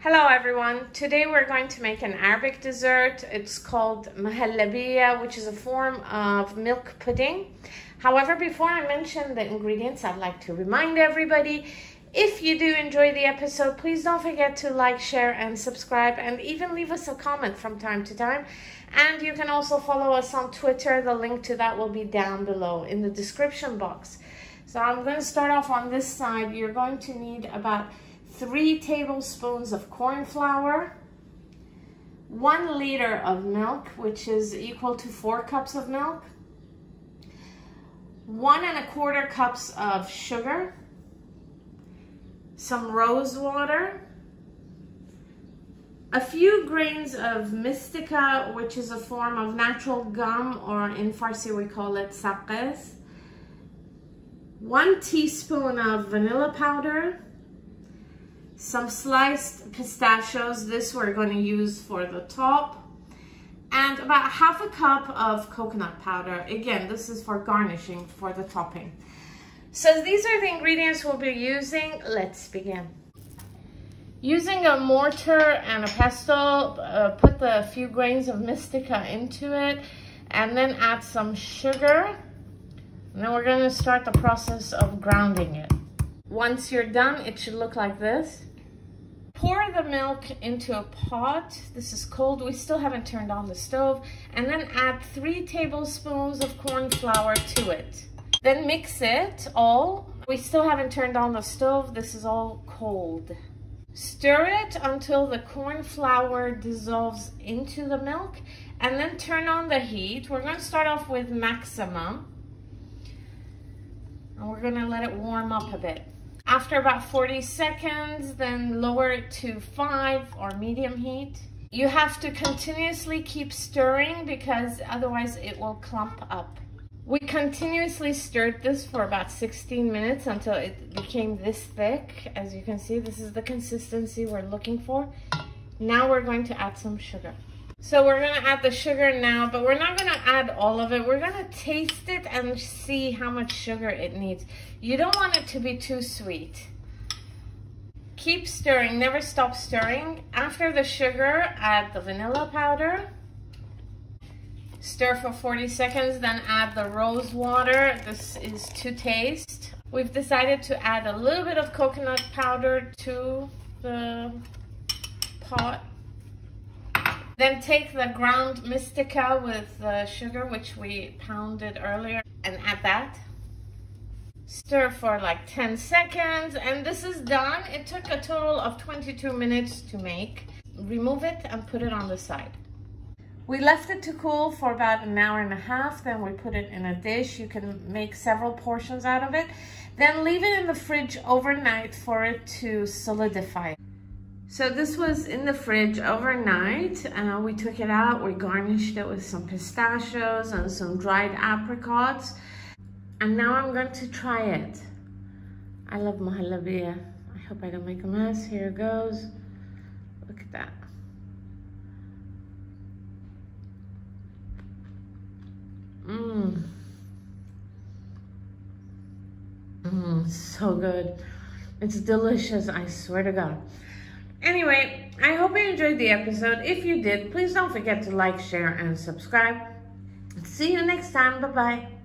Hello everyone. Today we're going to make an Arabic dessert. It's called mahallabiya, which is a form of milk pudding. However, before I mention the ingredients, I'd like to remind everybody, if you do enjoy the episode, please don't forget to like, share, and subscribe, and even leave us a comment from time to time. And you can also follow us on Twitter. The link to that will be down below in the description box. So I'm going to start off on this side. You're going to need about three tablespoons of corn flour, one liter of milk, which is equal to four cups of milk, one and a quarter cups of sugar, some rose water, a few grains of mistika, which is a form of natural gum, or in Farsi we call it saqes, one teaspoon of vanilla powder, some sliced pistachios. This we're going to use for the top. And about half a cup of coconut powder. Again, this is for garnishing for the topping. So these are the ingredients we'll be using. Let's begin. Using a mortar and a pestle, uh, put the few grains of mistika into it and then add some sugar. And then we're going to start the process of grounding it. Once you're done, it should look like this. Pour the milk into a pot. This is cold. We still haven't turned on the stove. And then add three tablespoons of corn flour to it. Then mix it all. We still haven't turned on the stove. This is all cold. Stir it until the corn flour dissolves into the milk and then turn on the heat. We're going to start off with maximum and we're going to let it warm up a bit. After about 40 seconds, then lower it to five or medium heat. You have to continuously keep stirring because otherwise it will clump up. We continuously stirred this for about 16 minutes until it became this thick. As you can see, this is the consistency we're looking for. Now we're going to add some sugar. So we're gonna add the sugar now, but we're not gonna add all of it. We're gonna taste it and see how much sugar it needs. You don't want it to be too sweet. Keep stirring, never stop stirring. After the sugar, add the vanilla powder. Stir for 40 seconds, then add the rose water. This is to taste. We've decided to add a little bit of coconut powder to the pot. Then take the ground mistika with the sugar, which we pounded earlier, and add that. Stir for like 10 seconds, and this is done. It took a total of 22 minutes to make. Remove it and put it on the side. We left it to cool for about an hour and a half. Then we put it in a dish. You can make several portions out of it. Then leave it in the fridge overnight for it to solidify. So this was in the fridge overnight. Uh, we took it out, we garnished it with some pistachios and some dried apricots. And now I'm going to try it. I love mahallabiya. I hope I don't make a mess. Here it goes. Look at that. Mmm. Mmm, so good. It's delicious, I swear to God. Anyway, I hope you enjoyed the episode. If you did, please don't forget to like, share, and subscribe. See you next time. Bye-bye.